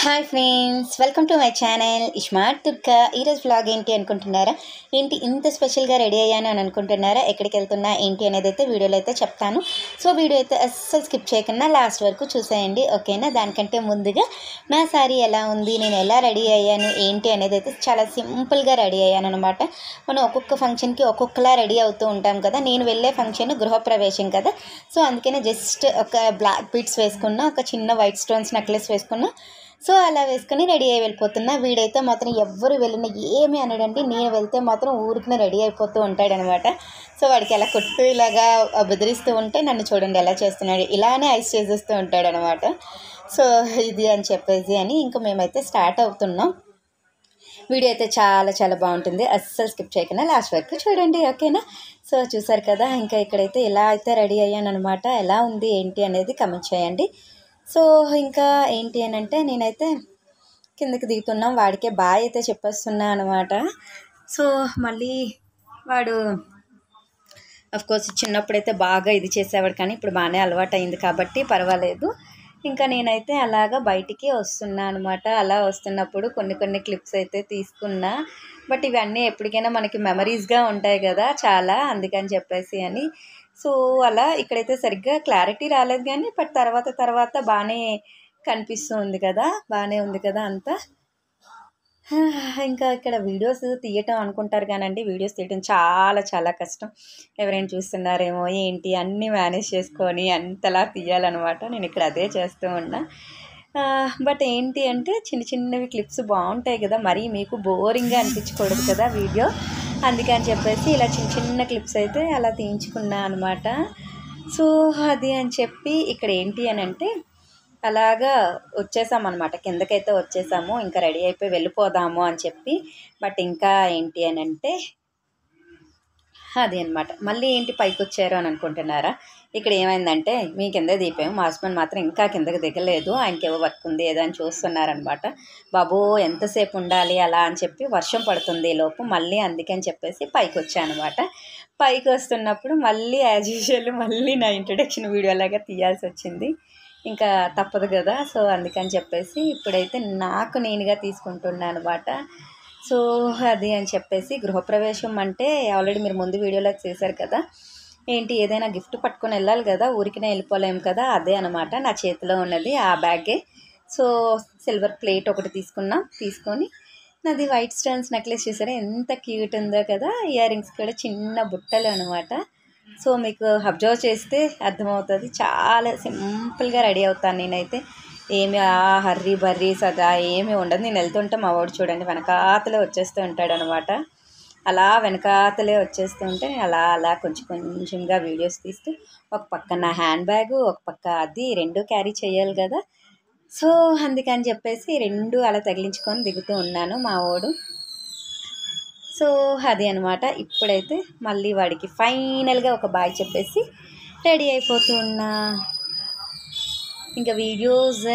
Hi friends welcome to my channel smart Durga. ఈరోజు vlog ఏంటి అనుకుంటున్నారా? ఏంటి ఇంత స్పెషల్గా రెడీ అయ్యాను అని అనుకుంటున్నారా? ఎక్కడికి వెళ్తున్నా ఏంటి అనేది అయితే వీడియోలో అయితే చెప్తాను. సో వీడియో అయితే అస్సలు స్కిప్ చేయకుండా లాస్ట్ వరకు చూసేయండి ఓకేనా? దానికంటే ముందుగా నా శారీ ఎలా ఉంది నేను ఎలా రెడీ అయ్యాను ఏంటి అనేది అయితే చాలా సింపుల్గా రెడీ అయ్యాను అనమాట మనం ఒక్కొక్క ఫంక్షన్కి ఒక్కొక్కలా రెడీ అవుతూ ఉంటాం కదా నేను వెళ్ళే ఫంక్షన్ గృహప్రవేశం కదా. సో అందుకనే జస్ట్ ఒక బ్లాక్ బీట్స్ వేసుకున్న ఒక చిన్న వైట్ స్టోన్స్ నెక్లెస్ వేసుకున్నా సో అలా వేసుకుని రెడీ అయి వెళ్ళిపోతున్నా. వీడైతే మాత్రం ఎవ్వరు వెళ్ళినా ఏమి అనడండి. నేను వెళ్తే మాత్రం ఊరికి రెడీ అయిపోతూ ఉంటాడనమాట. సో వాడికి అలా కొట్టు ఇలాగా బెదిరిస్తూ ఉంటే నన్ను చూడండి ఎలా చేస్తున్నాడు. ఇలానే ఐస్ చేసేస్తూ ఉంటాడనమాట. సో ఇది అని చెప్పేసి అని ఇంకా మేమైతే స్టార్ట్ అవుతున్నాం. వీడియో అయితే చాలా చాలా బాగుంటుంది. అస్సలు స్కిప్ చేయకుండా లాస్ట్ వరకు చూడండి. ఓకేనా? సో చూసారు కదా ఇంకా ఇక్కడైతే ఎలా అయితే రెడీ అయ్యాను అనమాట ఎలా ఉంది ఏంటి అనేది కమెంట్ చేయండి. సో ఇంకా ఏంటి అని అంటే నేనైతే కిందకి దిగుతున్నాం. వాడికే బాయ్ అయితే చెప్పేస్తున్నా అనమాట సో మళ్ళీ వాడు కోర్స్ చిన్నప్పుడైతే బాగా ఇది చేసేవాడు కానీ ఇప్పుడు బాగానే అలవాటు అయింది కాబట్టి పర్వాలేదు. ఇంకా నేనైతే అలాగా బయటికి వస్తున్నా అనమాట అలా వస్తున్నప్పుడు కొన్ని కొన్ని క్లిప్స్ అయితే తీసుకున్నా. బట్ ఇవన్నీ ఎప్పటికైనా మనకి మెమరీస్గా ఉంటాయి కదా చాలా అందుకని చెప్పేసి అని. సో అలా ఇక్కడైతే సరిగ్గా క్లారిటీ రాలేదు కానీ బట్ తర్వాత తర్వాత బాగానే కనిపిస్తుంది కదా బాగానే ఉంది కదా అంతా. ఇంకా ఇక్కడ వీడియోస్ తీయటం అనుకుంటారు కానండి వీడియోస్ తీయటం చాలా చాలా కష్టం. ఎవరైనా చూస్తున్నారేమో ఏంటి అన్నీ మేనేజ్ చేసుకొని అంతలా తీయాలన్నమాట. నేను ఇక్కడ అదే చేస్తూ ఉన్నా. బట్ ఏంటి అంటే చిన్న చిన్నవి క్లిప్స్ బాగుంటాయి కదా మరీ మీకు బోరింగ్గా అనిపించకూడదు కదా వీడియో. అందుకని చెప్పేసి ఇలా చిన్న చిన్న క్లిప్స్ అయితే అలా తీయించుకున్నా అనమాట సో అది అని చెప్పి ఇక్కడ ఏంటి అని అంటే అలాగా వచ్చేసామన్నమాట కిందకైతే వచ్చేసాము. ఇంకా రెడీ అయిపోయి వెళ్ళిపోదాము అని చెప్పి. బట్ ఇంకా ఏంటి అని అంటే అది అనమాట మళ్ళీ ఏంటి పైకి వచ్చారు అని అనుకుంటున్నారా? ఇక్కడ ఏమైందంటే మీ కింద దిగిపోయాము మా హస్బెండ్ మాత్రం ఇంకా కిందకి దిగలేదు ఆయనకి ఏవో వర్క్ ఉంది ఏదో అని చూస్తున్నారనమాట. బాబు ఎంతసేపు ఉండాలి అలా? అని చెప్పి వర్షం పడుతుంది లోపు మళ్ళీ అందుకని చెప్పేసి పైకి వచ్చానమాట. పైకి వస్తున్నప్పుడు మళ్ళీ యాజ్ యూజువల్ మళ్ళీ నా ఇంట్రడక్షన్ వీడియో లాగా తీయాల్సి వచ్చింది. ఇంకా తప్పదు కదా సో అందుకని చెప్పేసి ఇప్పుడైతే నాకు నేనుగా తీసుకుంటున్నాను అనమాట సో అది అని చెప్పేసి గృహప్రవేశం అంటే ఆల్రెడీ మీరు ముందు వీడియోలో చేశారు కదా ఏంటి ఏదైనా గిఫ్ట్ పట్టుకొని వెళ్ళాలి కదా ఊరికినే వెళ్ళిపోలేము కదా అదే అనమాట నా చేతిలో ఉన్నది ఆ బ్యాగే. సో సిల్వర్ ప్లేట్ ఒకటి తీసుకున్నాం తీసుకొని నాది వైట్ స్టోన్స్ నెక్లెస్ చూసారా ఎంత క్యూట్ ఉందో కదా ఇయర్ రింగ్స్ కూడా చిన్న బుట్టలు అనమాట సో మీకు అబ్జర్వ్ చేస్తే అర్థమవుతుంది చాలా సింపుల్గా రెడీ అవుతాను నేనైతే. ఏమి ఆ హర్రీ బర్రీ అదా ఏమి ఉండదు నేను వెళ్తుంటే మా వాడు చూడండి వెనకాతలే వచ్చేస్తూ ఉంటాడు అనమాట అలా వెనకాతలే వచ్చేస్తుంటే అలా అలా కొంచెం కొంచెంగా వీడియోస్ తీస్తూ ఒక పక్క నా హ్యాండ్ బ్యాగ్ ఒక పక్క అది రెండు క్యారీ చేయాలి కదా. సో అందుకని చెప్పేసి రెండు అలా తగిలించుకొని దిగుతూ ఉన్నాను మా వాడు సో అది అనమాట ఇప్పుడైతే మళ్ళీ వాడికి ఫైనల్గా ఒక బాయ్ చెప్పేసి రెడీ అయిపోతున్నా ఇంకా వీడియోస్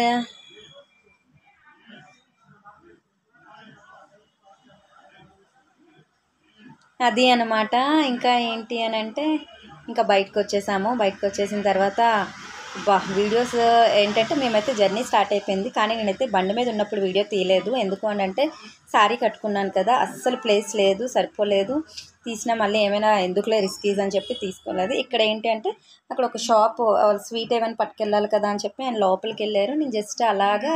అది అనమాట ఇంకా ఏంటి అని అంటే ఇంకా బయటకు వచ్చేసాము. బయటకు వచ్చేసిన తర్వాత బా వీడియోస్ ఏంటంటే మేమైతే జర్నీ స్టార్ట్ అయిపోయింది. కానీ నేనైతే బండి మీద ఉన్నప్పుడు వీడియో తీయలేదు. ఎందుకు అని అంటే శారీ కట్టుకున్నాను కదా. అస్సలు ప్లేస్ లేదు సరిపోలేదు. తీసినా మళ్ళీ ఏమైనా ఎందుకులే రిస్కీస్ అని చెప్పి తీసుకోలేదు. ఇక్కడ ఏంటి అంటే అక్కడ ఒక షాప్ స్వీట్ ఏమైనా పట్టుకెళ్ళాలి కదా అని చెప్పి ఆయన లోపలికి వెళ్ళారు. నేను జస్ట్ అలాగా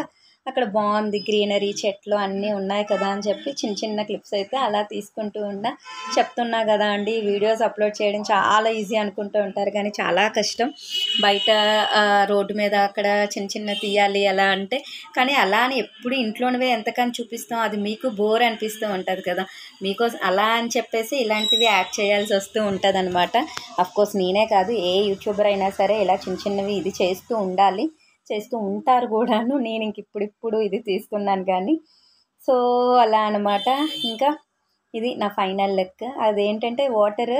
అక్కడ బాగుంది గ్రీనరీ చెట్లు అన్నీ ఉన్నాయి కదా అని చెప్పి చిన్న చిన్న క్లిప్స్ అయితే అలా తీసుకుంటూ ఉన్నా చెప్తున్నా కదా అండి వీడియోస్ అప్లోడ్ చేయడం చాలా ఈజీ అనుకుంటూ ఉంటారు కానీ చాలా కష్టం. బయట రోడ్డు మీద అక్కడ చిన్న చిన్న తీయాలి అలా అంటే కానీ అలా అని ఎప్పుడు ఇంట్లోనివే ఎంతకని చూపిస్తాం అది మీకు బోర్ అనిపిస్తూ ఉంటుంది కదా. మీకోసం అలా అని చెప్పేసి ఇలాంటివి యాడ్ చేయాల్సి వస్తూ ఉంటుంది అనమాట కోర్స్ నేనే కాదు ఏ యూట్యూబర్ అయినా సరే ఇలా చిన్న చిన్నవి ఇది చేస్తూ ఉండాలి. చేస్తూ ఉంటారు కూడాను. నేను ఇంక ఇప్పుడిప్పుడు ఇది తీస్తున్నాను కానీ. సో అలా అనమాట ఇంకా ఇది నా ఫైనల్ లెక్క. అదేంటంటే వాటర్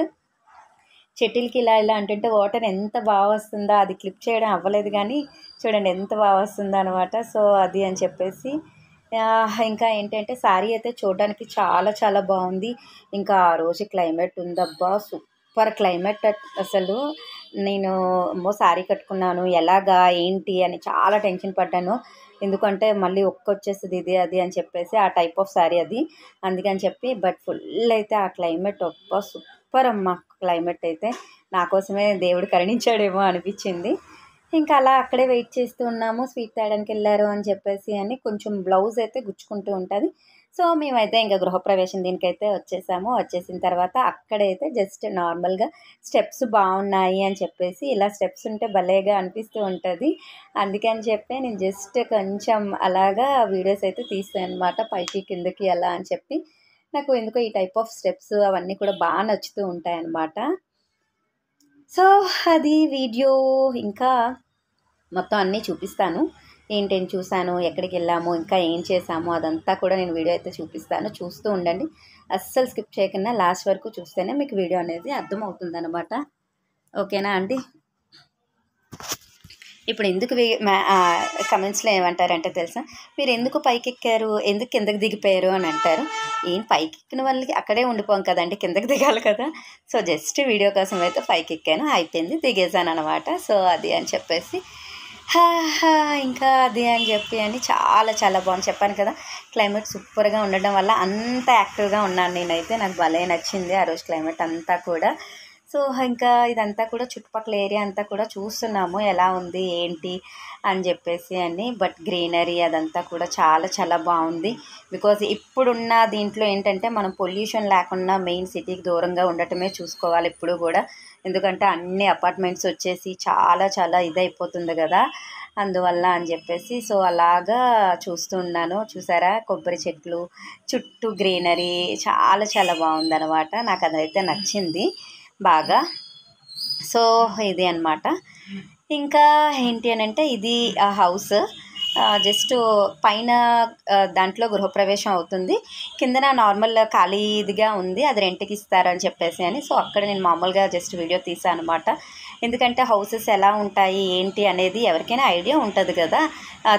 చెట్టులకి ఇలా ఇలా అంటుంటే వాటర్ ఎంత బాగా వస్తుందో అది క్లిప్ చేయడం అవ్వలేదు కానీ చూడండి ఎంత బాగా వస్తుందో అనమాట సో అది అని చెప్పేసి. ఇంకా ఏంటంటే శారీ అయితే చూడడానికి చాలా చాలా బాగుంది. ఇంకా ఆ రోజు క్లైమేట్ ఉందబ్బా సూపర్ క్లైమేట్ అసలు. నేను అమ్మో శారీ కట్టుకున్నాను ఎలాగా ఏంటి అని చాలా టెన్షన్ పడ్డాను. ఎందుకంటే మళ్ళీ ఒక్కొచ్చేస్తుంది ఇది అది అని చెప్పేసి ఆ టైప్ ఆఫ్ శారీ అది. అందుకని చెప్పి బట్ ఫుల్ అయితే ఆ క్లైమేట్ ఒప్ప సూపర్ అమ్మ క్లైమేట్ అయితే. నా కోసమే దేవుడు కరుణించాడేమో అనిపించింది. ఇంకా అలా అక్కడే వెయిట్ చేస్తూ ఉన్నాము స్వీట్ తేయడానికి వెళ్ళారు అని చెప్పేసి అని కొంచెం బ్లౌజ్ అయితే గుచ్చుకుంటూ ఉంటుంది. సో మేమైతే ఇంకా గృహప్రవేశం దీనికైతే వచ్చేసాము. వచ్చేసిన తర్వాత అక్కడైతే జస్ట్ నార్మల్గా స్టెప్స్ బాగున్నాయి అని చెప్పేసి ఇలా స్టెప్స్ ఉంటే భలేగా అనిపిస్తూ ఉంటుంది. అందుకని చెప్పి నేను జస్ట్ కొంచెం అలాగా వీడియోస్ అయితే తీసాను అనమాట పైకి కిందకి అలా అని చెప్పి. నాకు ఎందుకో ఈ టైప్ ఆఫ్ స్టెప్స్ అవన్నీ కూడా బాగా నచ్చుతూ ఉంటాయి అన్నమాట. సో అది వీడియో ఇంకా మొత్తం అన్నీ చూపిస్తాను. ఏంటేం చూశాను ఎక్కడికి వెళ్ళాము ఇంకా ఏం చేసాము అదంతా కూడా నేను వీడియో అయితే చూపిస్తాను. చూస్తూ ఉండండి. అస్సలు స్కిప్ చేయకుండా లాస్ట్ వరకు చూస్తేనే మీకు వీడియో అనేది అర్థమవుతుంది అనమాట ఓకేనా అండి? ఇప్పుడు ఎందుకు కమెంట్స్లో ఏమంటారంటే తెలుసా? మీరు ఎందుకు పైకి ఎక్కారు ఎందుకు కిందకి దిగిపోయారు అని అంటారు. ఏం పైకి ఎక్కిన వాళ్ళకి అక్కడే ఉండిపోం కదండి కిందకి దిగాలి కదా. సో జస్ట్ వీడియో కోసం అయితే పైకి ఎక్కాను అయిపోయింది దిగేసాను అనమాట సో అది అని చెప్పేసి హా, ఇంకా అది అని చెప్పి అని చాలా చాలా బాగుంది. చెప్పాను కదా క్లైమేట్ సూపర్గా ఉండడం వల్ల అంత యాక్టివ్గా ఉన్నాను నేనైతే. నాకు భలే నచ్చింది ఆ రోజు క్లైమేట్ అంతా కూడా. సో ఇంకా ఇదంతా కూడా చుట్టుపక్కల ఏరియా అంతా కూడా చూస్తున్నాము ఎలా ఉంది ఏంటి అని చెప్పేసి అని. బట్ గ్రీనరీ అదంతా కూడా చాలా చాలా బాగుంది. బికాజ్ ఇప్పుడున్న దీంట్లో ఏంటంటే మనం పొల్యూషన్ లేకుండా మెయిన్ సిటీకి దూరంగా ఉండటమే చూసుకోవాలి ఇప్పుడు కూడా. ఎందుకంటే అన్ని అపార్ట్మెంట్స్ వచ్చేసి చాలా చాలా ఇదైపోతుంది కదా. అందువల్ల అని చెప్పేసి సో అలాగా చూస్తున్నాను చూసారా? కొబ్బరి చెట్లు చుట్టూ గ్రీనరీ చాలా చాలా బాగుందనమాట నాకు అదైతే నచ్చింది. బాగా. సో ఇది అన్నమాట. ఇంకా ఏంటి అని అంటే ఇది ఆ హౌస్. జస్ట్ పైన దాంట్లో గృహప్రవేశం అవుతుంది. కిందన నార్మల్ ఖాళీదిగా ఉంది అది రెంట్కి ఇస్తారని చెప్పేసి అని. సో అక్కడ నేను మామూలుగా జస్ట్ వీడియో తీసాను అనమాట ఎందుకంటే హౌసెస్ ఎలా ఉంటాయి ఏంటి అనేది ఎవరికైనా ఐడియా ఉంటుంది కదా.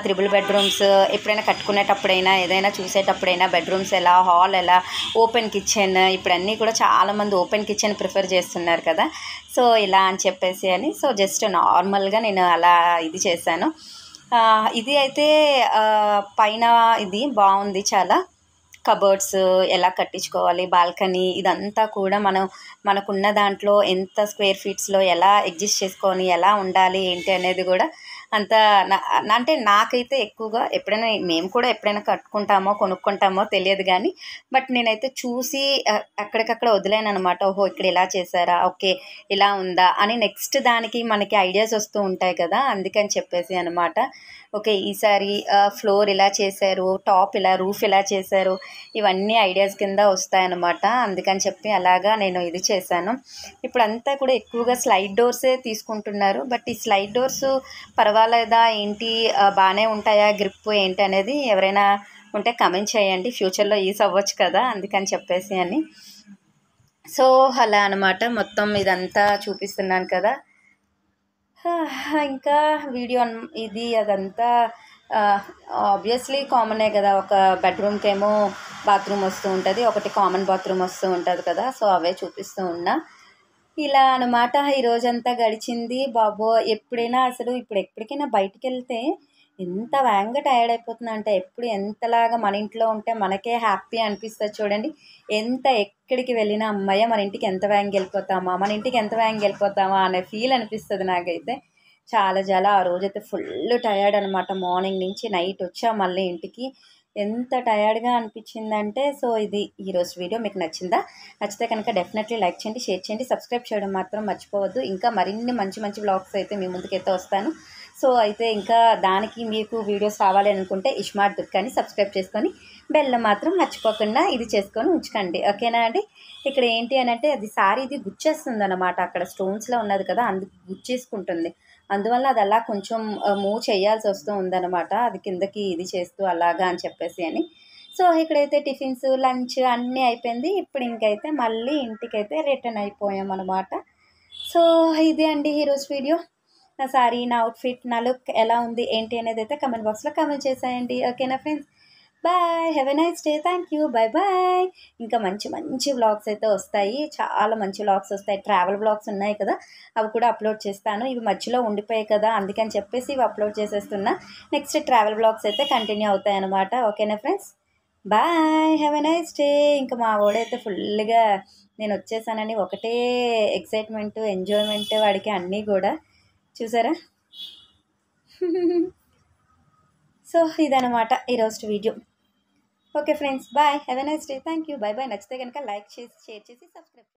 త్రిబుల్ బెడ్రూమ్స్ ఎప్పుడైనా కట్టుకునేటప్పుడైనా ఏదైనా చూసేటప్పుడైనా బెడ్రూమ్స్ ఎలా హాల్ ఎలా ఓపెన్ కిచెన్ ఇప్పుడు అన్నీ కూడా చాలామంది ఓపెన్ కిచెన్ ప్రిఫర్ చేస్తున్నారు కదా. సో ఇలా అని చెప్పేసి అని. సో జస్ట్ నార్మల్గా నేను అలా ఇది చేశాను. ఇది అయితే పైన ఇది బాగుంది చాలా. కబర్డ్స్ ఎలా కట్టించుకోవాలి బాల్కనీ ఇదంతా కూడా మనం మనకున్న దాంట్లో ఎంత స్క్వేర్ ఫీట్స్లో ఎలా ఎగ్జిస్ట్ చేసుకొని ఎలా ఉండాలి ఏంటి అనేది కూడా అంత నా- అంటే నాకైతే ఎక్కువగా ఎప్పుడైనా మేము కూడా ఎప్పుడైనా కట్టుకుంటామో కొనుక్కుంటామో తెలియదు కానీ బట్ నేనైతే చూసి అక్కడికక్కడ వదిలేను అనమాట ఓహో ఇక్కడ ఇలా చేశారా? ఓకే ఇలా ఉందా? అని నెక్స్ట్ దానికి మనకి ఐడియాస్ వస్తూ ఉంటాయి కదా అందుకని చెప్పేసి అనమాట ఓకే ఈసారి ఫ్లోర్ ఇలా చేశారు టాప్ ఇలా రూఫ్ ఇలా చేశారు ఇవన్నీ ఐడియాస్ కింద వస్తాయన్నమాట. అందుకని చెప్పి అలాగా నేను ఇది చేశాను. ఇప్పుడు అంతా కూడా ఎక్కువగా స్లైడ్ డోర్సే తీసుకుంటున్నారు. బట్ ఈ స్లైడ్ డోర్స్ పర్వాలేదా ఏంటి బాగానే ఉంటాయా గ్రిప్ ఏంటి అనేది ఎవరైనా ఉంటే కమెంట్ చేయండి. ఫ్యూచర్లో యూస్ అవ్వచ్చు కదా అందుకని చెప్పేసి అని. సో అలా అనమాట మొత్తం ఇదంతా చూపిస్తున్నాను కదా. ఇంకా వీడియో ఇది అదంతా ఆబ్వియస్లీ కామనే కదా. ఒక బెడ్రూమ్కి ఏమో బాత్రూమ్ వస్తూ ఉంటుంది ఒకటి కామన్ బాత్రూమ్ వస్తూ ఉంటుంది కదా. సో అవే చూపిస్తూ ఉన్నా. ఇలా అనమాట ఈ రోజంతా గడిచింది. బాబో ఎప్పుడైనా అసలు ఇప్పుడు ఎప్పటికైనా బయటికి వెళ్తే ఎంత వేగంగా టైర్డ్ అయిపోతున్నా అంటే ఎప్పుడు ఎంతలాగా మన ఇంట్లో ఉంటే మనకే హ్యాపీ అనిపిస్తుంది చూడండి. ఎంత ఎక్కడికి వెళ్ళినా అమ్మయ్య మన ఇంటికి ఎంత వేగంగా వెళ్ళిపోతామా? మన ఇంటికి ఎంత వేగంగా వెళ్ళిపోతామా? అనే ఫీల్ అనిపిస్తుంది నాకైతే. చాలా చాలా ఆ రోజైతే ఫుల్ టయర్డ్ అనమాట మార్నింగ్ నుంచి నైట్ వచ్చా మళ్ళీ ఇంటికి. ఎంత టయర్డ్గా అనిపించిందంటే సో ఇది ఈరోజు వీడియో. మీకు నచ్చిందా? నచ్చితే కనుక డెఫినెట్లీ లైక్ చేయండి షేర్ చేయండి సబ్స్క్రైబ్ చేయడం మాత్రం మర్చిపోవద్దు. ఇంకా మరిన్ని మంచి మంచి బ్లాగ్స్ అయితే మీ ముందుకైతే వస్తాను. సో అయితే ఇంకా దానికి మీకు వీడియోస్ రావాలి అనుకుంటే ఇష్మార్ట్ దుర్గాని సబ్స్క్రైబ్ చేసుకొని బెల్ మాత్రం మర్చిపోకుండా ఇది చేసుకొని ఉంచుకోండి. ఓకేనా అండి? ఇక్కడ ఏంటి అని అంటే అది సారీ ఇది గుచ్చేస్తుంది అనమాట అక్కడ స్టోన్స్లో ఉన్నది కదా అందుకు గుచ్చేసుకుంటుంది. అందువల్ల అది అలా కొంచెం మూవ్ చేయాల్సి వస్తూ ఉందన్నమాట. అది కిందకి ఇది చేస్తూ అలాగా అని చెప్పేసి అని. సో ఇక్కడైతే టిఫిన్స్ లంచ్ అన్నీ అయిపోయింది. ఇప్పుడు ఇంకైతే మళ్ళీ ఇంటికైతే రిటర్న్ అయిపోయాం అనమాట సో ఇదే అండి ఈరోజు వీడియో. నా సారీ నా అవుట్ఫిట్ నా లుక్ ఎలా ఉంది ఏంటి అనేది అయితే కమెంట్ బాక్స్లో కమెంట్ చేసేయండి. ఓకేనా friends bye have a nice day thank you bye bye ఇంకా మంచి మంచి బ్లాగ్స్ అయితే వస్తాయి. చాలా మంచి బ్లాగ్స్ వస్తాయి. ట్రావెల్ బ్లాగ్స్ ఉన్నాయి కదా. అవి కూడా అప్లోడ్ చేస్తాను. ఇవి మధ్యలో ఉండిపోయాయి కదా. అందుకని చెప్పేసి ఇవి అప్లోడ్ చేసేస్తున్నా. నెక్స్ట్ ట్రావెల్ బ్లాగ్స్ అయితే కంటిన్యూ అవుతాయి అనమాట ఓకేనా friends bye have a nice day ఇంకా మా వాడైతే ఫుల్గా నేను వచ్చేసానని ఒకటే ఎక్సైట్మెంట్ ఎంజాయ్మెంట్ వాడికి అన్నీ కూడా. చూసారా? సో ఇదనమాట ఈరోజు video. Okay friends bye. Have a nice day thank you bye bye నచ్చితే కనుక లైక్ చేసి షేర్ చేసి సబ్స్క్రైబ్